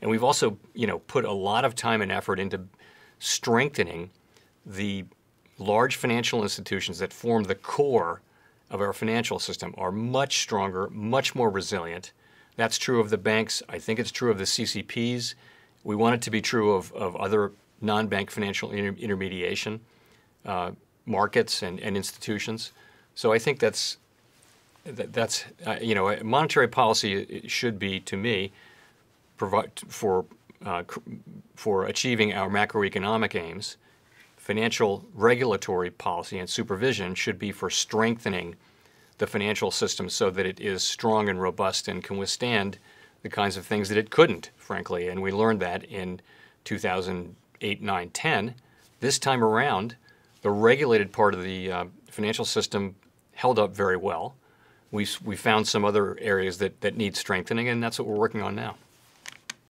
And we've also, you know, put a lot of time and effort into strengthening the large financial institutions that form the core of our financial system are much stronger, much more resilient. That's true of the banks. I think it's true of the CCPs. We want it to be true of, of other non-bank financial inter intermediation uh, markets and, and institutions. So I think that's that, that's uh, you know monetary policy should be to me provide for uh, for achieving our macroeconomic aims. Financial regulatory policy and supervision should be for strengthening the financial system so that it is strong and robust and can withstand the kinds of things that it couldn't, frankly. And we learned that in 2008, 9, 10. This time around, the regulated part of the uh, financial system held up very well. We, we found some other areas that, that need strengthening, and that's what we're working on now.